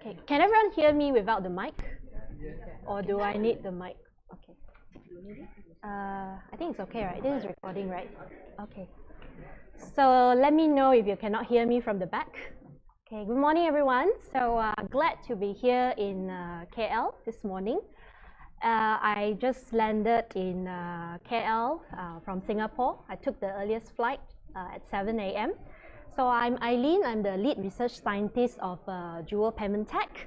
Okay, can everyone hear me without the mic? Or do I need the mic? Okay. Uh, I think it's okay, right? This is recording, right? Okay. So let me know if you cannot hear me from the back. Okay, good morning everyone. So uh, glad to be here in uh, KL this morning. Uh, I just landed in uh, KL uh, from Singapore. I took the earliest flight at 7 a.m. So I'm Eileen, I'm the lead research scientist of Jewel Paymentech.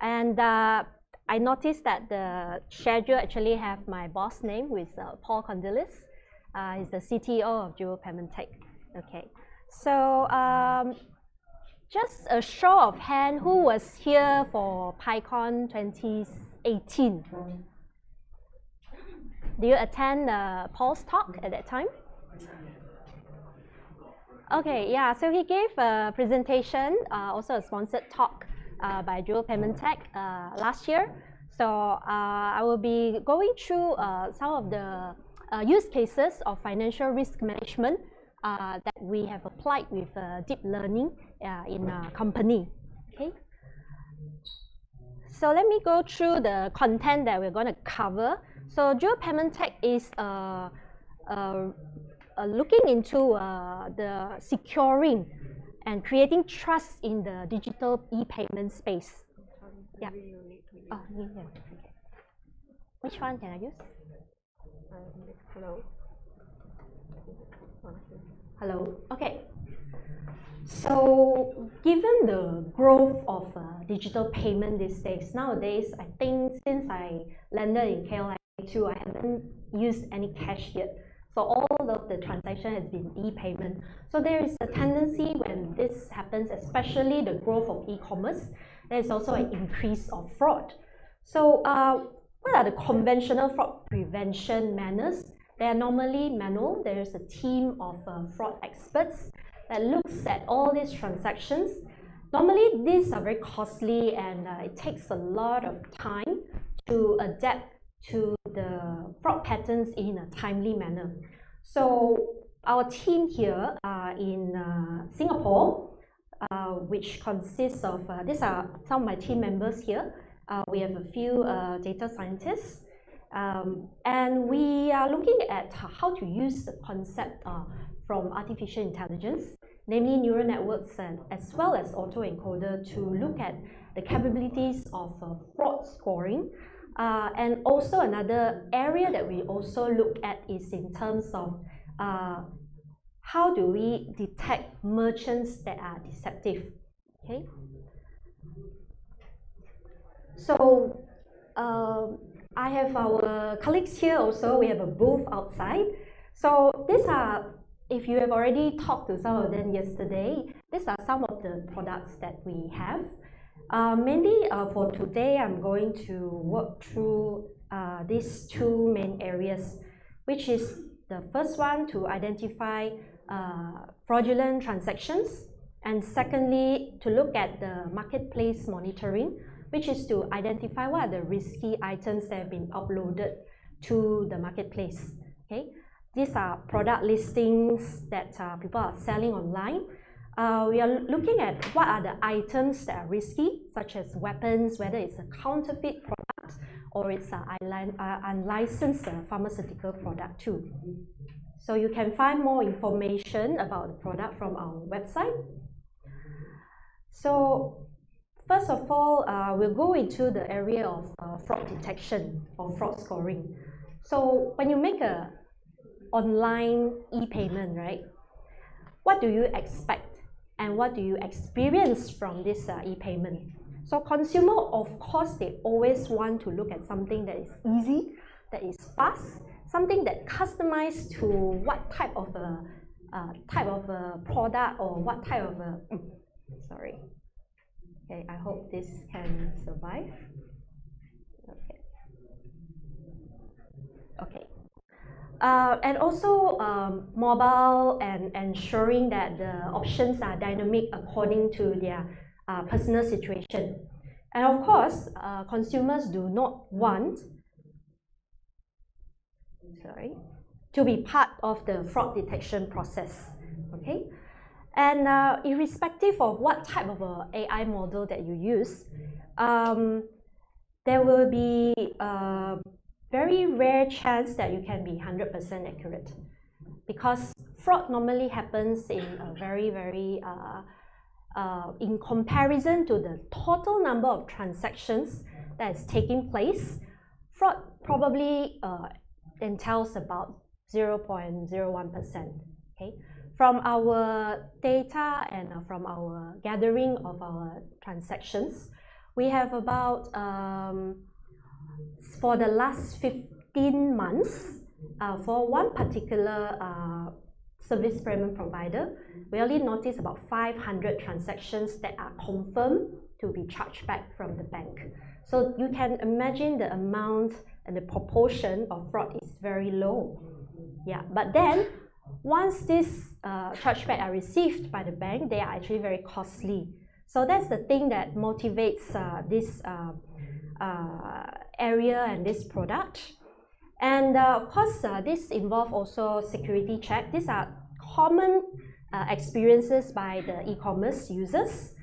And I noticed that the schedule actually have my boss name, who is Paul Condilis. he's the CTO of Jewel Paymentech. Okay, so um, just a show of hand, who was here for PyCon 2018? Do you attend uh, Paul's talk at that time? Okay, yeah, so he gave a presentation, uh, also a sponsored talk uh, by Jewel Paymentech uh, last year. So uh, I will be going through uh, some of the use cases of financial risk management that we have applied with deep learning in a company. Okay. So let me go through the content that we're going to cover so Jewel Payment Tech is a, uh, uh, looking into uh, the securing and creating trust in the digital e-payment space. Yeah. Oh, yeah. Okay. Which one can I use? hello. Hello. Okay. So, given the growth of uh, digital payment these days, nowadays, I think since I landed in KL, too, I haven't used any cash yet. So all of the transaction has been e-payment. So there is a tendency when this happens, especially the growth of e-commerce, there is also an increase of fraud. So uh, what are the conventional fraud prevention manners? They are normally manual. There is a team of uh, fraud experts that looks at all these transactions. Normally, these are very costly and uh, it takes a lot of time to adapt to the fraud patterns in a timely manner. So our team here uh, in uh, Singapore, uh, which consists of, uh, these are some of my team members here. Uh, we have a few uh, data scientists, um, and we are looking at how to use the concept from artificial intelligence, namely neural networks and as well as autoencoder to look at the capabilities of fraud scoring uh, and also another area that we also look at is in terms of uh, how do we detect merchants that are deceptive, okay? So um, I have our colleagues here also, we have a booth outside. So these are, if you have already talked to some of them yesterday, these are some of the products that we have. Uh, mainly uh, for today, I'm going to work through uh, these two main areas, which is the first one to identify uh, fraudulent transactions, and secondly, to look at the marketplace monitoring, which is to identify what are the risky items that have been uploaded to the marketplace. Okay, These are product listings that uh, people are selling online uh, we are looking at what are the items that are risky, such as weapons, whether it's a counterfeit product or it's an uh, unlicensed uh, pharmaceutical product too. So you can find more information about the product from our website. So first of all, uh, we'll go into the area of uh, fraud detection or fraud scoring. So when you make a online e-payment, right, what do you expect? And what do you experience from this uh, e-payment. So consumer, of course, they always want to look at something that is easy, that is fast, something that customized to what type of a uh, type of a product or what type of a mm, sorry. Okay, I hope this can survive. Okay. Okay. Uh, and also um, mobile and ensuring that the options are dynamic according to their uh, personal situation. And of course, uh, consumers do not want sorry, to be part of the fraud detection process. Okay, And uh, irrespective of what type of a AI model that you use, um, there will be a very rare chance that you can be 100% accurate because fraud normally happens in a very, very, uh, uh, in comparison to the total number of transactions that is taking place, fraud probably uh, entails about 0.01%. Okay, from our data and uh, from our gathering of our transactions, we have about, um, for the last 15 months, uh, for one particular uh, service payment provider, we only noticed about 500 transactions that are confirmed to be charged back from the bank. So you can imagine the amount and the proportion of fraud is very low. Yeah, but then once these uh, chargebacks are received by the bank, they are actually very costly. So that's the thing that motivates uh, this uh, uh area and this product. And uh, of course, uh, this involves also security check. These are common experiences by the e-commerce users.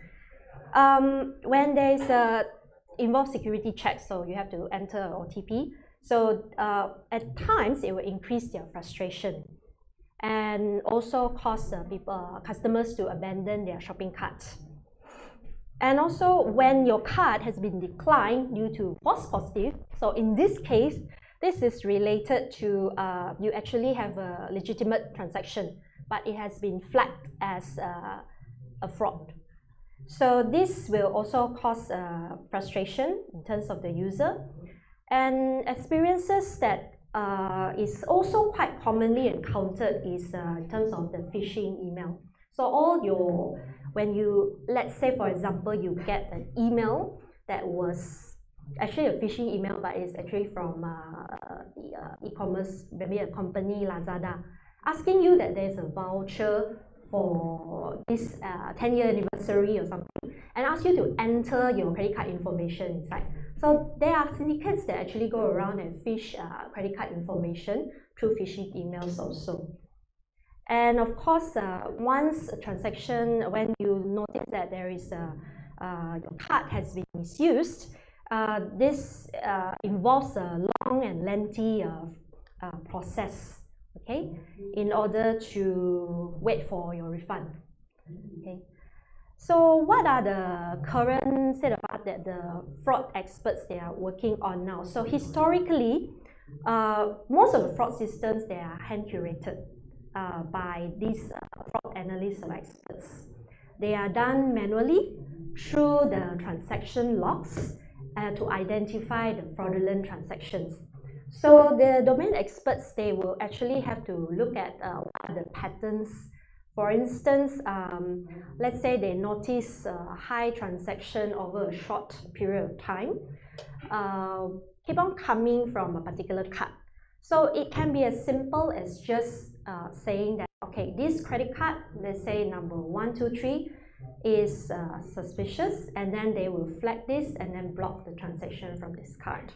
Um, when there is a involve security check, so you have to enter OTP. So at times, it will increase their frustration and also cause uh, people, uh, customers to abandon their shopping carts. And also when your card has been declined due to false positive, so in this case, this is related to uh, you actually have a legitimate transaction, but it has been flagged as uh, a fraud. So this will also cause uh, frustration in terms of the user and experiences that uh, is also quite commonly encountered is uh, in terms of the phishing email. So all your, when you, let's say for example, you get an email that was actually a phishing email, but it's actually from uh, the uh, e-commerce, maybe a company, Lazada, asking you that there's a voucher for this 10-year uh, anniversary or something, and ask you to enter your credit card information inside. So there are syndicates that actually go around and fish uh, credit card information through phishing emails also. And of course, uh, once a transaction, when you notice that there is a, uh, your card has been misused, uh, this uh, involves a long and lengthy uh, process, okay, in order to wait for your refund, okay. So what are the current state of art that the fraud experts they are working on now? So historically, uh, most of the fraud systems they are hand curated uh, by these uh, fraud analysts or experts. They are done manually through the transaction logs uh, to identify the fraudulent transactions. So the domain experts they will actually have to look at uh, what are the patterns for instance, um, let's say they notice high transaction over a short period of time, uh, keep on coming from a particular card. So it can be as simple as just uh, saying that, okay, this credit card, let's say number one, two, three, is uh, suspicious, and then they will flag this and then block the transaction from this card.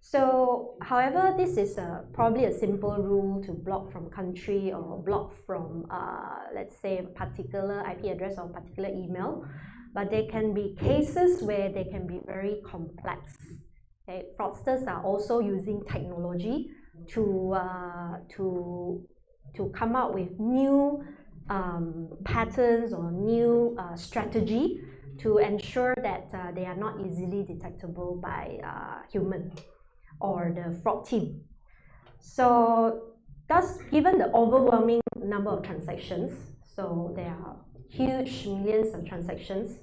So, however, this is a, probably a simple rule to block from country or block from, uh, let's say, a particular IP address or particular email. But there can be cases where they can be very complex. Okay? Fraudsters are also using technology to, uh, to, to come up with new um, patterns or new uh, strategy to ensure that uh, they are not easily detectable by uh, human or the fraud team. So thus, given the overwhelming number of transactions, so there are huge millions of transactions,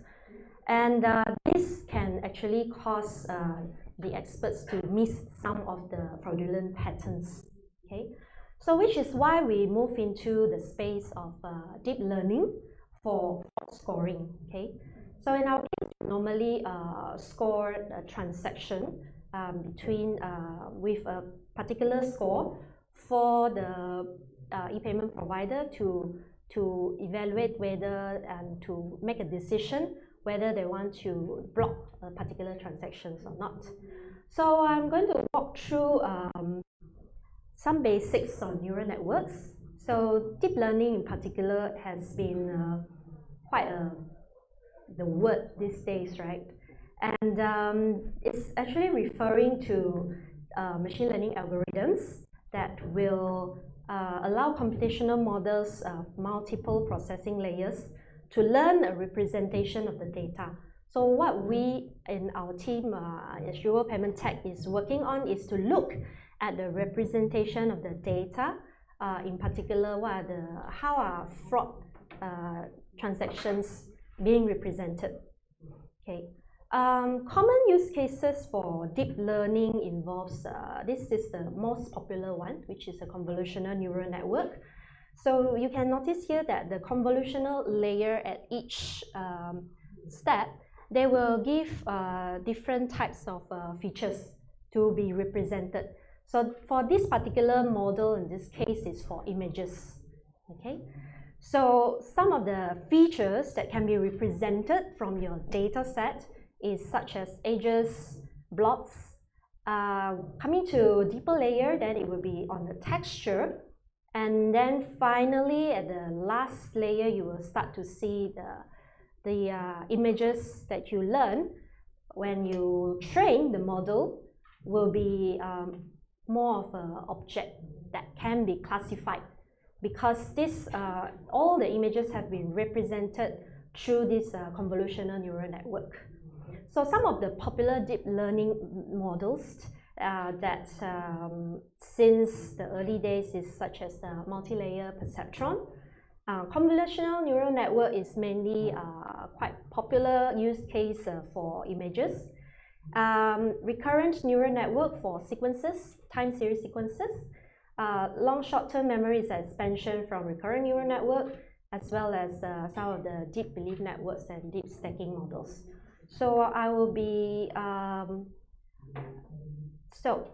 and uh, this can actually cause uh, the experts to miss some of the fraudulent patterns. Okay, so which is why we move into the space of uh, deep learning for scoring. Okay, so in our case, normally uh, score a transaction um, between uh, with a particular score for the uh, e-payment provider to to evaluate whether and to make a decision whether they want to block a particular transactions or not. So I'm going to walk through um, some basics on neural networks. So deep learning in particular has been uh, quite a, the word these days, right? And um, it's actually referring to uh, machine learning algorithms that will uh, allow computational models of multiple processing layers to learn a representation of the data. So what we in our team uh, at Paymentech is working on is to look at the representation of the data, uh, in particular what are the, how are fraud uh, transactions being represented. Okay. Um, common use cases for deep learning involves, uh, this is the most popular one, which is a convolutional neural network. So you can notice here that the convolutional layer at each um, step, they will give uh, different types of uh, features to be represented. So for this particular model, in this case, is for images. Okay. So some of the features that can be represented from your data set is such as edges, blobs. Uh, coming to deeper layer, then it will be on the texture. And then finally, at the last layer, you will start to see the, the uh, images that you learn when you train the model will be um, more of an object that can be classified because this, uh, all the images have been represented through this uh, convolutional neural network. So some of the popular deep learning models uh, that um, since the early days is such as the multi-layer perceptron. Uh, convolutional neural network is mainly uh, quite popular use case uh, for images. Um, recurrent neural network for sequences, time series sequences. Uh, long short-term memory is expansion from recurrent neural network as well as uh, some of the deep belief networks and deep stacking models. So I will be, um, so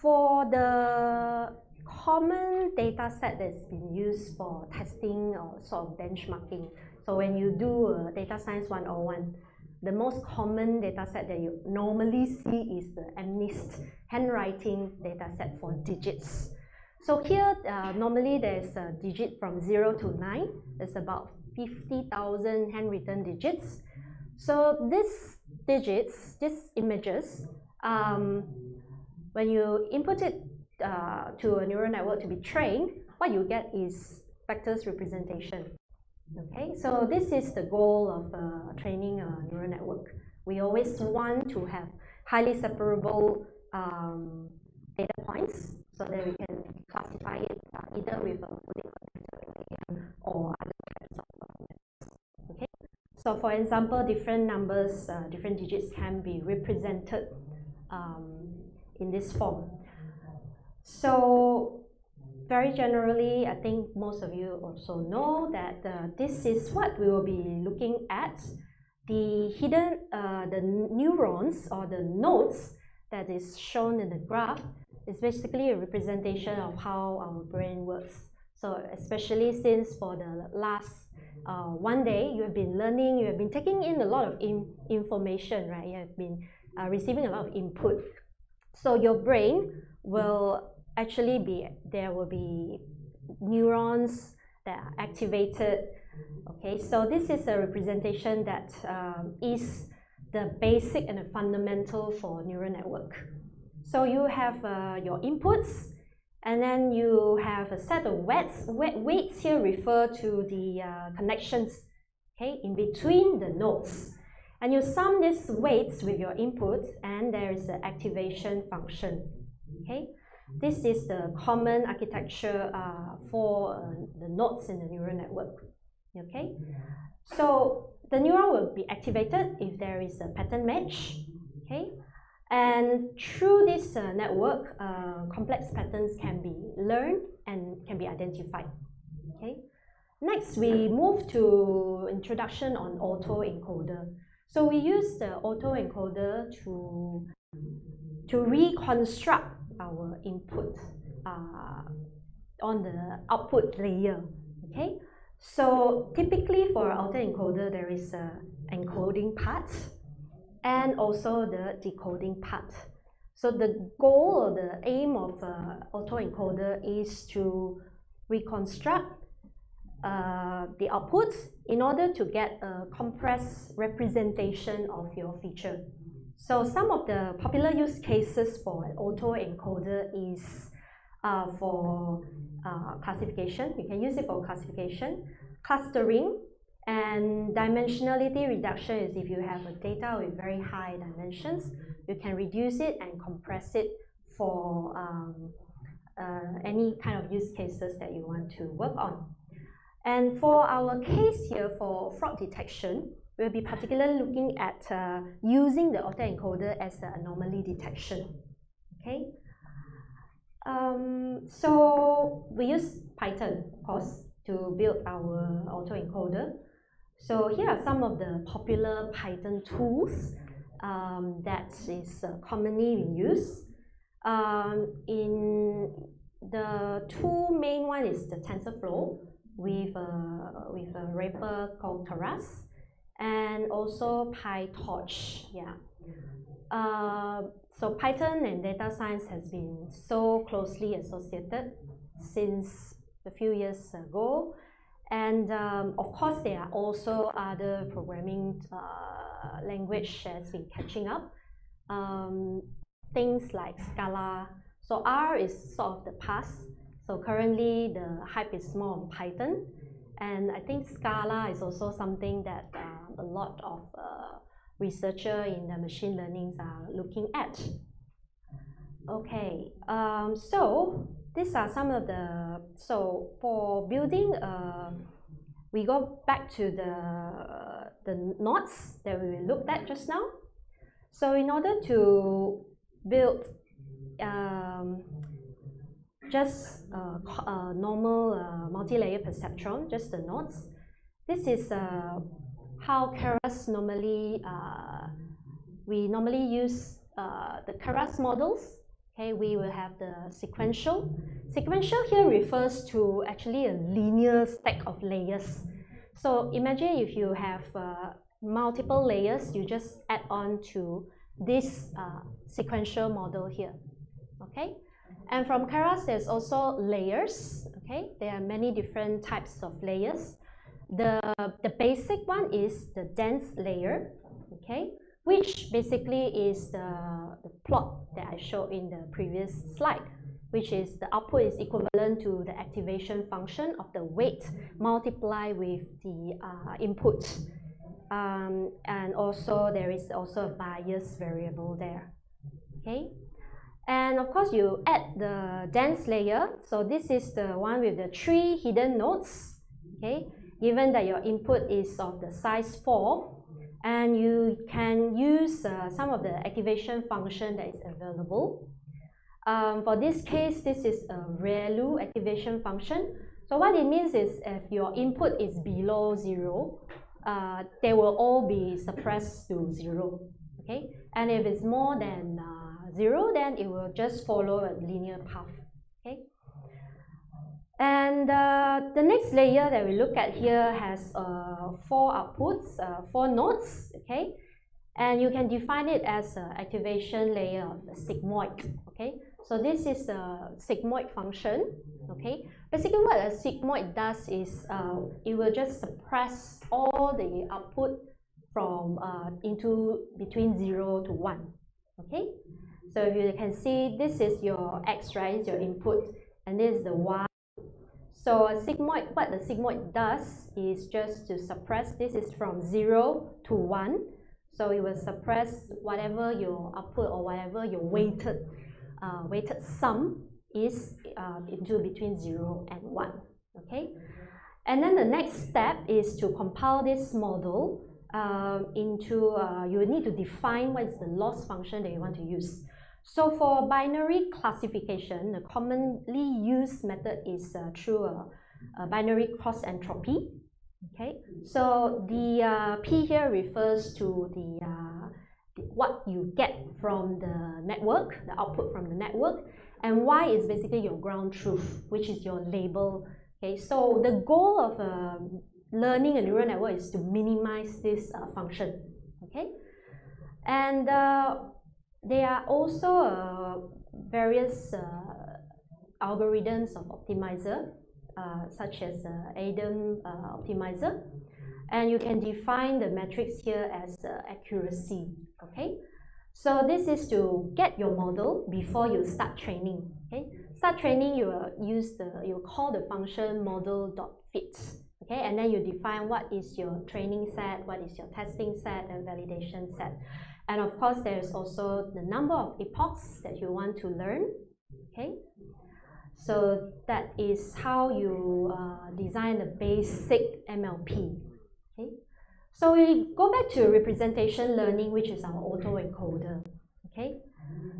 for the common data set that's been used for testing or sort of benchmarking, so when you do a data science 101, the most common data set that you normally see is the MNIST handwriting data set for digits. So here, uh, normally there's a digit from 0 to 9. There's about 50,000 handwritten digits. So these digits, these images, um, when you input it uh, to a neural network to be trained, what you get is vectors representation. Okay, so this is the goal of uh, training a neural network. We always want to have highly separable um, data points so that we can classify it uh, either with a or other types of Okay, so for example, different numbers, uh, different digits can be represented um, in this form. So very generally, I think most of you also know that uh, this is what we will be looking at. The hidden, uh, the neurons or the nodes that is shown in the graph is basically a representation of how our brain works. So especially since for the last uh, one day you have been learning, you have been taking in a lot of in information, right? You have been uh, receiving a lot of input. So your brain will actually be, there will be neurons that are activated. Okay, so this is a representation that um, is the basic and the fundamental for neural network. So you have uh, your inputs, and then you have a set of weights. Weights here refer to the uh, connections okay, in between the nodes. And you sum these weights with your input and there is an activation function. Okay, This is the common architecture uh, for uh, the nodes in the neural network. Okay, So the neuron will be activated if there is a pattern match. Okay, and through this uh, network, uh, complex patterns can be learned and can be identified. Okay. Next, we move to introduction on autoencoder. So we use the autoencoder to, to reconstruct our input uh, on the output layer. Okay. So typically for autoencoder, there is a encoding part and also the decoding part. So the goal or the aim of uh, autoencoder is to reconstruct uh, the output in order to get a compressed representation of your feature. So some of the popular use cases for an autoencoder is uh, for uh, classification. You can use it for classification, clustering, and dimensionality reduction is if you have a data with very high dimensions, you can reduce it and compress it for um, uh, any kind of use cases that you want to work on. And for our case here for fraud detection, we'll be particularly looking at uh, using the autoencoder as an anomaly detection. Okay. Um, so we use Python, of course, to build our autoencoder. So here are some of the popular Python tools um, that is uh, commonly in use. Um, in the two main one is the TensorFlow with a, with a wrapper called Keras and also PyTorch. Yeah. Uh, so Python and data science has been so closely associated since a few years ago. And um, of course, there are also other programming uh, language has been catching up. Um, things like Scala. So R is sort of the past. So currently the hype is more on Python. And I think Scala is also something that uh, a lot of uh, researchers in the machine learning are looking at. Okay, um, so these are some of the, so for building, uh, we go back to the, the nodes that we looked at just now. So in order to build um, just a, a normal uh, multi-layer perceptron, just the nodes, this is uh, how Keras normally, uh, we normally use uh, the Keras models okay, we will have the sequential. Sequential here refers to actually a linear stack of layers. So imagine if you have uh, multiple layers, you just add on to this uh, sequential model here, okay? And from Keras, there's also layers, okay? There are many different types of layers. The, the basic one is the dense layer, okay? which basically is the, the plot that I showed in the previous slide, which is the output is equivalent to the activation function of the weight multiplied with the uh, input. Um, and also there is also a bias variable there. Okay, and of course you add the dense layer. So this is the one with the three hidden nodes. Okay, given that your input is of the size 4, and you can use uh, some of the activation function that is available. Um, for this case, this is a ReLU activation function. So what it means is if your input is below zero, uh, they will all be suppressed to zero. Okay, and if it's more than uh, zero, then it will just follow a linear path. Okay. And uh, the next layer that we look at here has uh, four outputs, uh, four nodes, okay? And you can define it as an activation layer of the sigmoid, okay? So this is a sigmoid function, okay? Basically what a sigmoid does is uh, it will just suppress all the output from uh, into between 0 to 1, okay? So if you can see, this is your x, right? Your input, and this is the y so sigmoid, what the sigmoid does is just to suppress, this is from 0 to 1. So it will suppress whatever your output or whatever your weighted, uh, weighted sum is uh, into between 0 and 1. Okay? And then the next step is to compile this model uh, into, uh, you need to define what is the loss function that you want to use. So for binary classification, the commonly used method is uh, through a, a, binary cross entropy. Okay, so the uh, P here refers to the, uh, the, what you get from the network, the output from the network, and Y is basically your ground truth, which is your label. Okay, so the goal of uh, learning a neural network is to minimize this uh, function. Okay, and uh, there are also uh, various uh, algorithms of optimizer. uh, such as uh, ADAM optimizer. And you can define the metrics here as accuracy, okay? So this is to get your model before you start training, okay? Start training, you will use the, you call the function model dot model.fit, okay? And then you define what is your training set, what is your testing set, and validation set. And of course, there's also the number of epochs that you want to learn, okay? So that is how you uh, design the basic MLP. Okay? So we go back to representation learning, which is our autoencoder. Okay?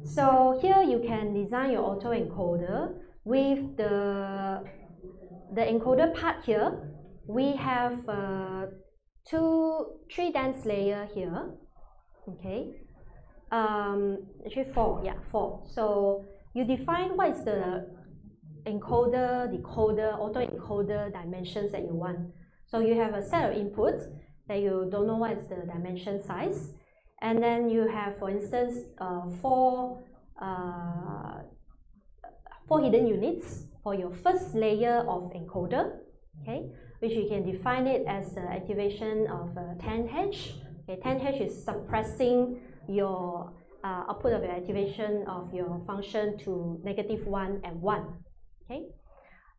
So here you can design your autoencoder with the, the encoder part here. We have uh, two, three dense layer here. Okay? Um, actually four, yeah, four. So you define what is the encoder, decoder, autoencoder dimensions that you want. So you have a set of inputs that you don't know what is the dimension size. And then you have, for instance, uh, four, uh, four hidden units for your first layer of encoder, okay, which you can define it as the activation of uh, tanh. Okay, tanh is suppressing your uh, output of your activation of your function to negative 1 and 1 okay?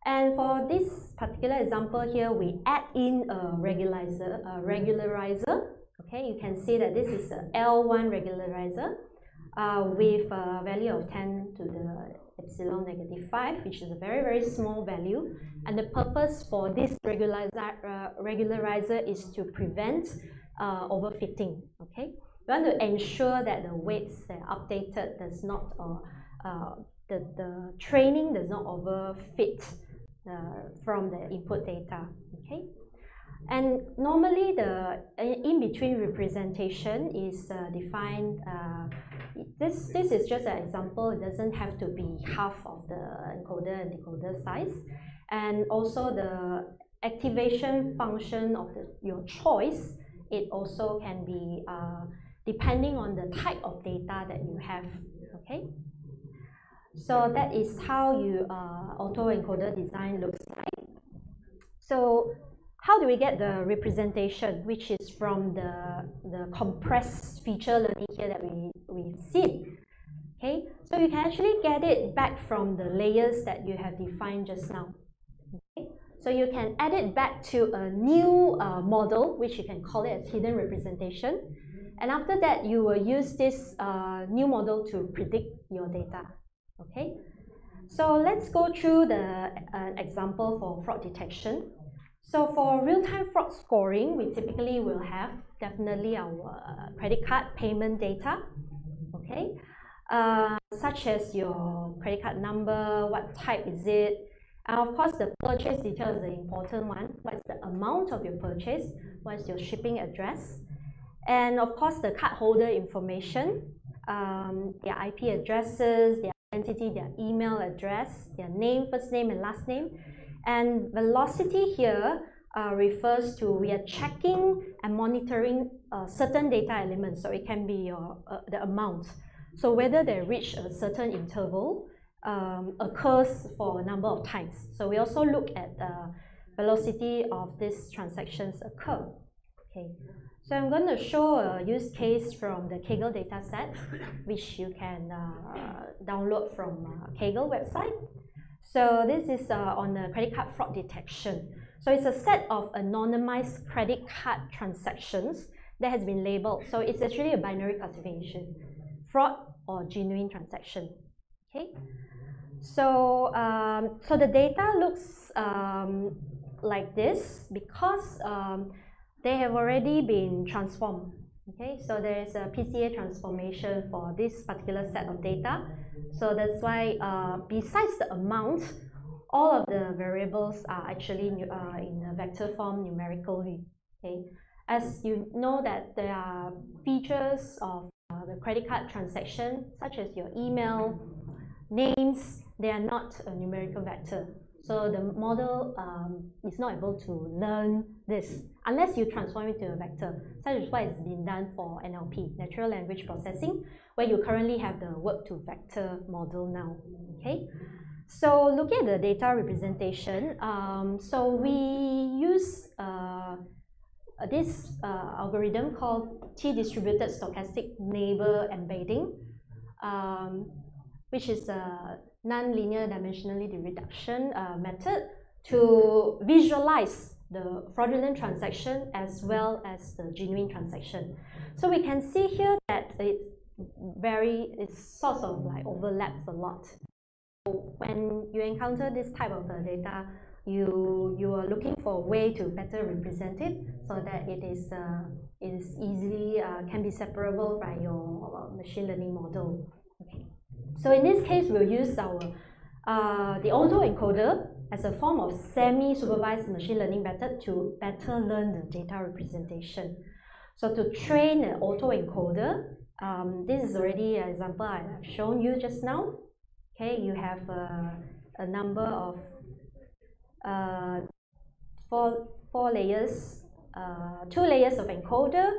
And for this particular example here we add in a regularizer a regularizer okay? You can see that this is a L1 regularizer uh, with a value of 10 to the epsilon negative 5 which is a very very small value. And the purpose for this regularizer, uh, regularizer is to prevent uh, overfitting okay we want to ensure that the weights that are updated does not uh, uh, the, the training does not overfit uh, from the input data, okay? And normally the in-between representation is uh, defined, uh, this, this is just an example, it doesn't have to be half of the encoder and decoder size. And also the activation function of the, your choice, it also can be uh, depending on the type of data that you have, okay? So that is how you uh, autoencoder design looks like. So how do we get the representation, which is from the, the compressed feature learning here that we, we've seen? Okay, so you can actually get it back from the layers that you have defined just now. So you can add it back to a new uh, model, which you can call it as hidden representation. And after that, you will use this uh, new model to predict your data. Okay? So let's go through the uh, example for fraud detection. So for real-time fraud scoring we typically will have definitely our uh, credit card payment data. Okay? Uh, such as your credit card number what type is it and of course the purchase detail is the important one what is the amount of your purchase what is your shipping address and of course the card holder information um, their IP addresses, their identity, their email address, their name, first name and last name. And velocity here uh, refers to we are checking and monitoring uh, certain data elements. So it can be your, uh, the amount. So whether they reach a certain interval um, occurs for a number of times. So we also look at the velocity of these transactions occur. Okay. So I'm going to show a use case from the Kaggle dataset, which you can uh, download from uh, Kaggle website. So this is uh, on the credit card fraud detection. So it's a set of anonymized credit card transactions that has been labeled. So it's actually a binary classification, fraud or genuine transaction. Okay. So um, so the data looks um, like this because um, they have already been transformed. Okay, so there is a PCA transformation for this particular set of data. So that's why uh, besides the amount, all of the variables are actually uh, in a vector form numerically. Okay, as you know that there are features of uh, the credit card transaction, such as your email, names, they are not a numerical vector. So the model um, is not able to learn this unless you transform it to a vector. Such is what is being done for NLP, natural language processing, where you currently have the work to vector model now. Okay. so looking at the data representation, um, so we use uh, this uh, algorithm called T-distributed stochastic neighbor embedding, um, which is a non-linear dimensionally reduction uh, method to visualize the fraudulent transaction as well as the genuine transaction. So we can see here that it very, it sort of like overlaps a lot. So when you encounter this type of uh, data, you you are looking for a way to better represent it so that it is uh, is easily uh, can be separable by your machine learning model. Okay. So in this case, we'll use our uh, the autoencoder as a form of semi-supervised machine learning method to better learn the data representation. So to train an autoencoder, um, this is already an example I have shown you just now. Okay, you have a, a number of uh, four, four layers, uh, two layers of encoder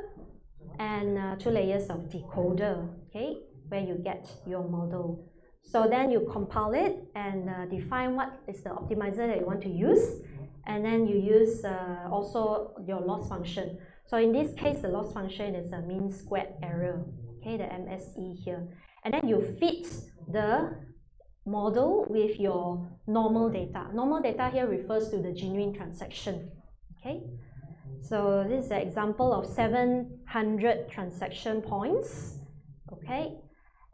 and uh, two layers of decoder, okay, where you get your model. So then you compile it and uh, define what is the optimizer that you want to use. And then you use uh, also your loss function. So in this case, the loss function is a mean squared error, okay, the MSE here. And then you fit the model with your normal data. Normal data here refers to the genuine transaction, okay? So this is an example of 700 transaction points, okay?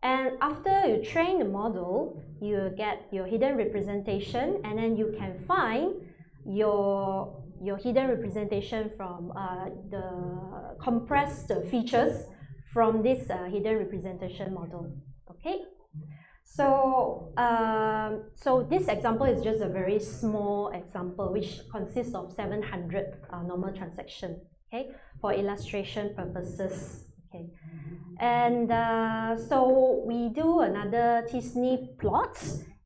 And after you train the model, you get your hidden representation and then you can find your, your hidden representation from uh, the compressed features from this uh, hidden representation model, okay? So, um, so this example is just a very small example which consists of 700 uh, normal transaction, okay, for illustration purposes. Okay, and uh, so we do another t-SNE plot,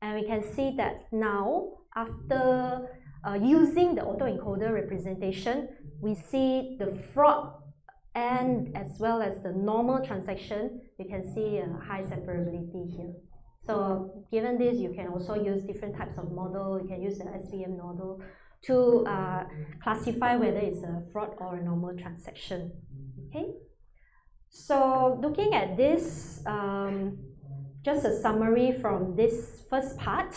and we can see that now after uh, using the autoencoder representation, we see the fraud and as well as the normal transaction, you can see a high separability here. So given this, you can also use different types of model. You can use the SVM model to uh, classify whether it's a fraud or a normal transaction. Okay. So looking at this, um, just a summary from this first part,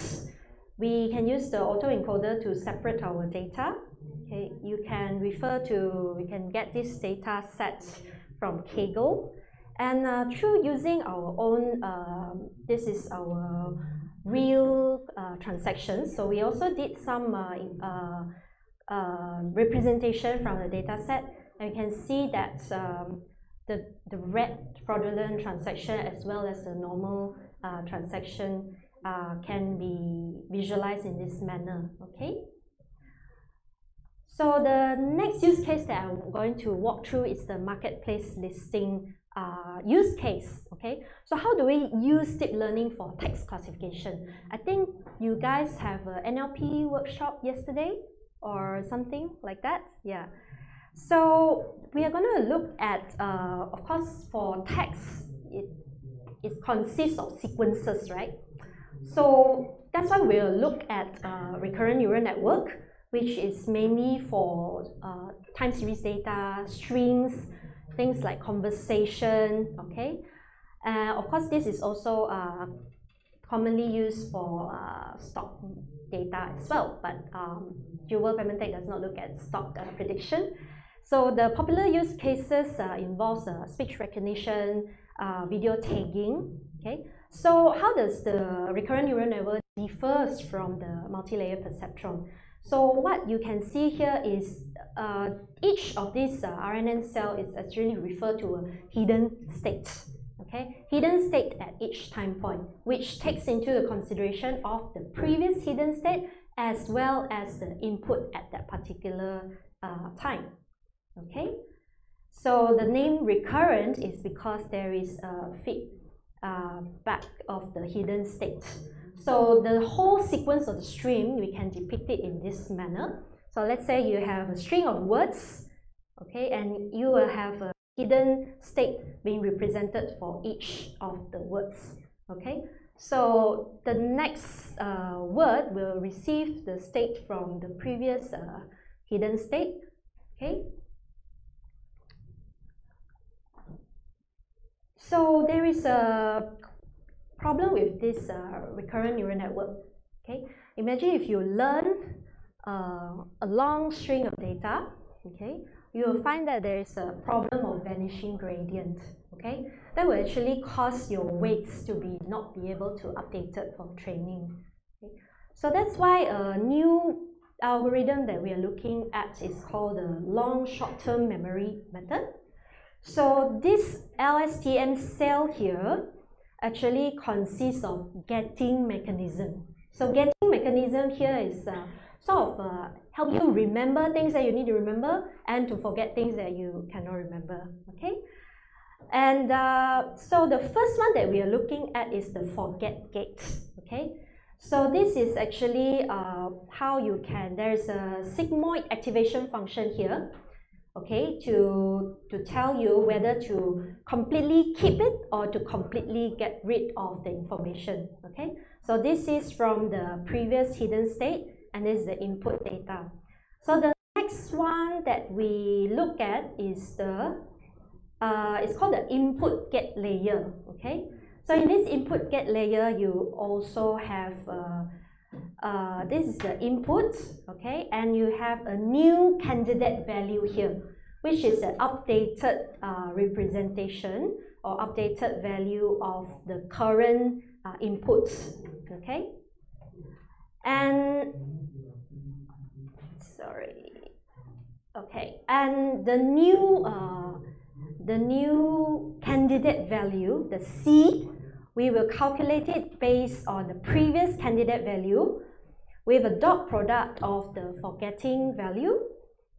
we can use the autoencoder to separate our data. Okay, you can refer to, we can get this data set from Kaggle. And uh, through using our own, uh, this is our real uh, transactions. So we also did some uh, uh, uh, representation from the data set. And you can see that um, the, the red fraudulent transaction as well as the normal transaction can be visualized in this manner, okay? So the next use case that I'm going to walk through is the marketplace listing uh, use case. Okay, so how do we use deep learning for text classification? I think you guys have an NLP workshop yesterday or something like that. Yeah. So we are going to look at, uh, of course, for text, it, it consists of sequences, right? So that's why we'll look at uh, recurrent neural network, which is mainly for uh, time series data, strings, things like conversation, okay? Uh, of course, this is also uh, commonly used for uh, stock data as well, but um, Jewel does not look at stock uh, prediction. So the popular use cases uh, involves uh, speech recognition, uh, video tagging, okay? So how does the recurrent neural network differs from the multi-layer perceptron? So what you can see here is uh, each of these uh, RNN cell is actually referred to a hidden state. Okay, hidden state at each time point, which takes into the consideration of the previous hidden state as well as the input at that particular uh, time. Okay, so the name recurrent is because there is a feedback uh, of the hidden state. So the whole sequence of the stream, we can depict it in this manner. So let's say you have a string of words, okay, and you will have a hidden state being represented for each of the words, okay. So the next uh, word will receive the state from the previous uh, hidden state. Okay. So there is a problem with this uh, recurrent neural network. Okay. Imagine if you learn uh, a long string of data. Okay. You will find that there is a problem of vanishing gradient okay that will actually cause your weights to be not be able to update it for training okay? so that's why a new algorithm that we are looking at is called the long short-term memory method so this LSTM cell here actually consists of gating mechanism. So gating mechanism here is uh, sort of uh, help you remember things that you need to remember and to forget things that you cannot remember okay? And uh, so the first one that we are looking at is the forget gate. Okay, so this is actually uh, how you can, there's a sigmoid activation function here, okay, to, to tell you whether to completely keep it or to completely get rid of the information, okay. So this is from the previous hidden state and this is the input data. So the next one that we look at is the uh, it's called the input gate layer okay so in this input gate layer you also have uh, uh, this is the input okay? And you have a new candidate value here which is an updated uh, representation or updated value of the current uh, inputs okay? And sorry okay. And the new uh, the new candidate value, the C, we will calculate it based on the previous candidate value with a dot product of the forgetting value.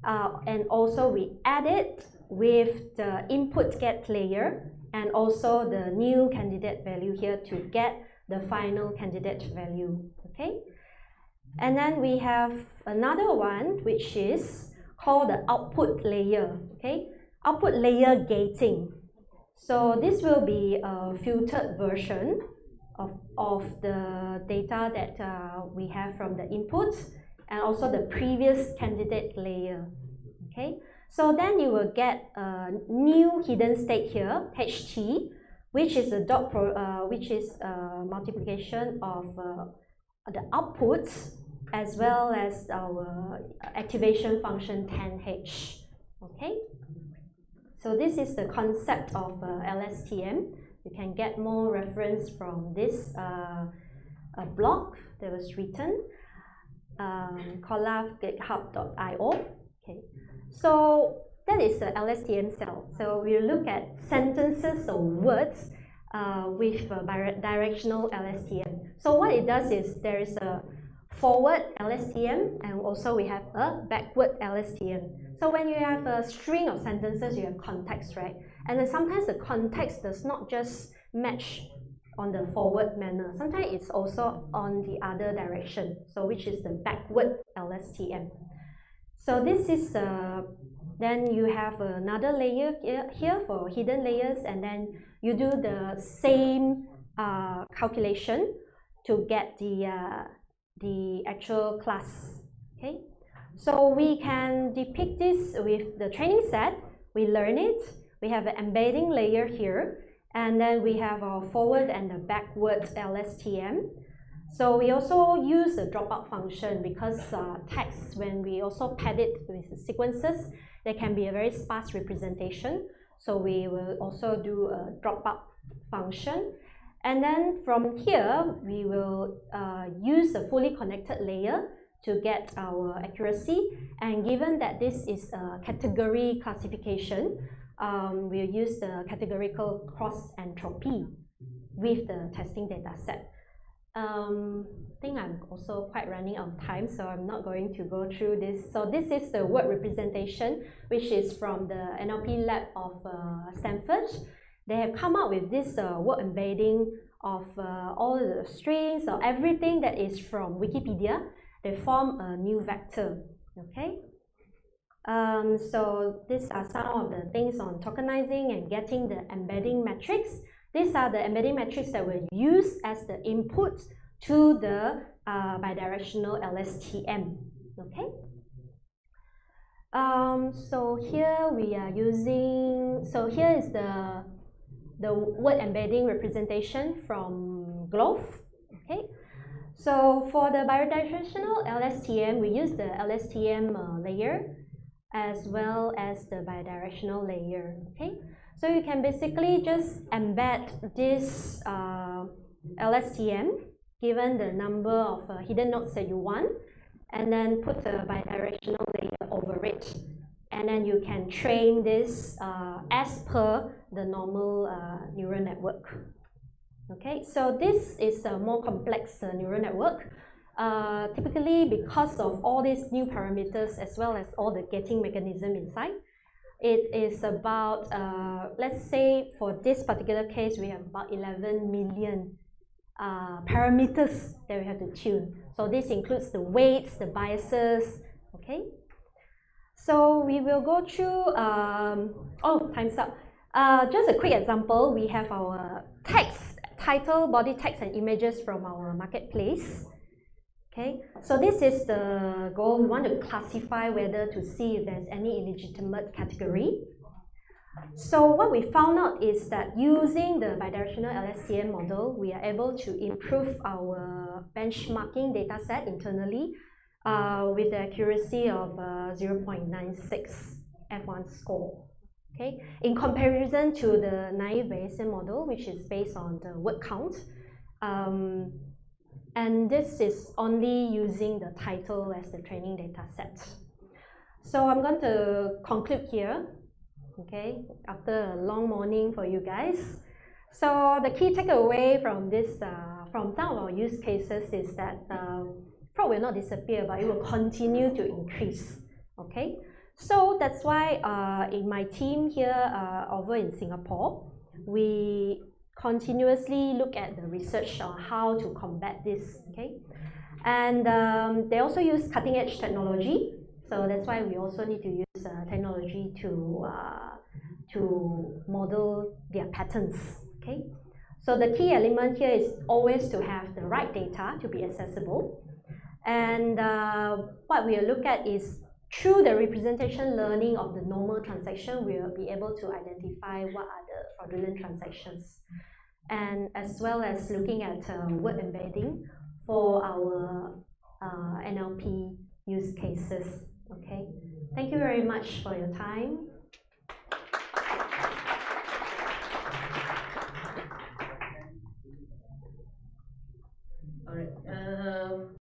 Uh, and also we add it with the input gate layer and also the new candidate value here to get the final candidate value. Okay. And then we have another one which is called the output layer. Okay output layer gating. So this will be a filtered version of, of the data that uh, we have from the inputs and also the previous candidate layer. Okay, so then you will get a new hidden state here, HT, which is a dot pro, uh, which is a multiplication of uh, the outputs as well as our activation function tanh. Okay. So this is the concept of uh, LSTM. You can get more reference from this uh, blog that was written, um, colah.github.io. Okay, so that is the LSTM cell. So we look at sentences or words uh, with directional LSTM. So what it does is there is a forward LSTM and also we have a backward LSTM. So when you have a string of sentences, you have context, right? And then sometimes the context does not just match on the forward manner. Sometimes it's also on the other direction, so which is the backward LSTM. So this is uh, then you have another layer here for hidden layers, and then you do the same uh, calculation to get the uh, the actual class. Okay. So we can depict this with the training set. We learn it. We have an embedding layer here. And then we have our forward and the backward LSTM. So we also use the dropout function because uh, text, when we also pad it with sequences, there can be a very sparse representation. So we will also do a dropout function. And then from here, we will uh, use a fully connected layer to get our accuracy. And given that this is a category classification, um, we'll use the categorical cross entropy with the testing data set. Um, I think I'm also quite running out of time, so I'm not going to go through this. So this is the word representation, which is from the NLP lab of uh, Stanford. They have come up with this uh, word embedding of uh, all the strings or everything that is from Wikipedia they form a new vector, okay? Um, so these are some of the things on tokenizing and getting the embedding metrics These are the embedding metrics that were used as the input to the uh, bidirectional LSTM. Okay. Um, so here we are using, so here is the, the word embedding representation from GloVe. Okay. So for the bidirectional LSTM, we use the LSTM uh, layer as well as the bidirectional layer. Okay. So you can basically just embed this uh, LSTM given the number of uh, hidden nodes that you want and then put the bidirectional layer over it. And then you can train this uh, as per the normal uh, neural network. Okay, so this is a more complex uh, neural network. Uh, typically, because of all these new parameters as well as all the gating mechanism inside, it is about, uh, let's say for this particular case, we have about 11 million uh, parameters that we have to tune. So this includes the weights, the biases, okay? So we will go through, um, oh, time's up. Uh, just a quick example, we have our text, title, body text and images from our marketplace. Okay, so this is the goal. We want to classify whether to see if there's any illegitimate category. So what we found out is that using the bidirectional LSTM model, we are able to improve our benchmarking data set internally uh, with the accuracy of uh, 0.96 F1 score. Okay, in comparison to the naive Bayesian model, which is based on the word count, um, and this is only using the title as the training data set. So I'm going to conclude here okay, after a long morning for you guys. So the key takeaway from this, uh, from some of our use cases is that uh, fraud will not disappear, but it will continue to increase, okay? So that's why uh, in my team here uh, over in Singapore, we continuously look at the research on how to combat this, okay? And um, they also use cutting edge technology so that's why we also need to use uh, technology to, uh, to model their patterns, okay? So the key element here is always to have the right data to be accessible. And uh, what we'll look at is through the representation learning of the normal transaction, we'll be able to identify what are the fraudulent transactions. And as well as looking at uh, word embedding for our uh, NLP use cases. Okay, thank you very much for your time.